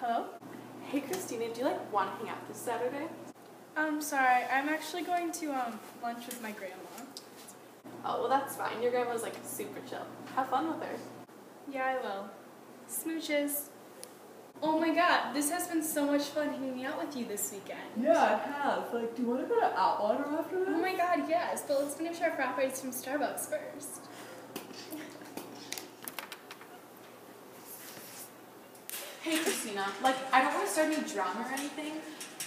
Hello? Hey Christina, do you like want to hang out this Saturday? Um, sorry, I'm actually going to um lunch with my grandma. Oh, well that's fine. Your grandma's like super chill. Have fun with her. Yeah, I will. Smooches. Oh my god, this has been so much fun hanging out with you this weekend. Yeah, it has. Like, do you want to go to Outwater after that? Oh my god, yes, but let's finish our frappes from Starbucks first. Hey Christina, like I don't want to start any drama or anything,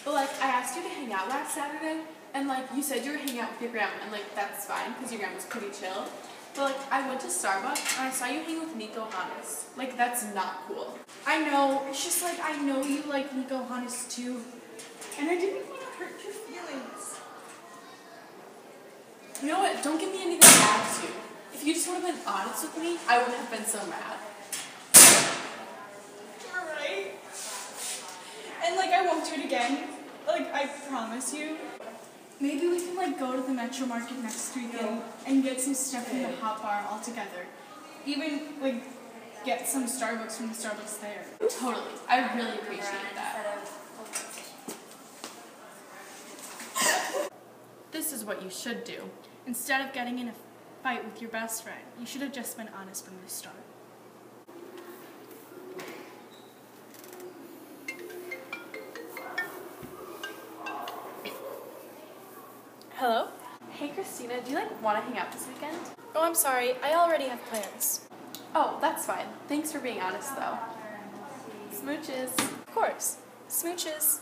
but like I asked you to hang out last Saturday, and like you said you were hanging out with your grandma, and like that's fine because your grandma's pretty chill. But like I went to Starbucks and I saw you hanging with Nico Hannes. Like that's not cool. I know, it's just like I know you like Nico Hannes too. And I didn't want to hurt your feelings. You know what? Don't give me anything to. You. If you just would have been honest with me, I wouldn't have been so mad. Like I won't do it again. Like I promise you. Maybe we can like go to the Metro Market next weekend and get some stuff from the hot bar all together. Even like get some Starbucks from the Starbucks there. Totally. I really appreciate that. This is what you should do. Instead of getting in a fight with your best friend, you should have just been honest from the start. Hello? Hey Christina, do you like want to hang out this weekend? Oh, I'm sorry. I already have plans. Oh, that's fine. Thanks for being honest though. Smooches. Of course. Smooches.